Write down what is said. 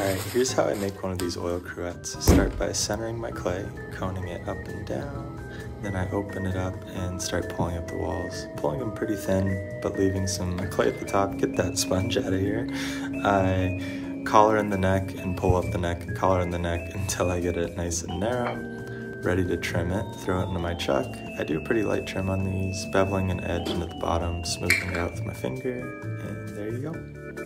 Alright, here's how I make one of these oil cruets. Start by centering my clay, coning it up and down. Then I open it up and start pulling up the walls. Pulling them pretty thin, but leaving some clay at the top. Get that sponge out of here. I collar in the neck and pull up the neck, collar in the neck until I get it nice and narrow. Ready to trim it, throw it into my chuck. I do a pretty light trim on these, beveling an edge into the bottom, smoothing it out with my finger, and there you go.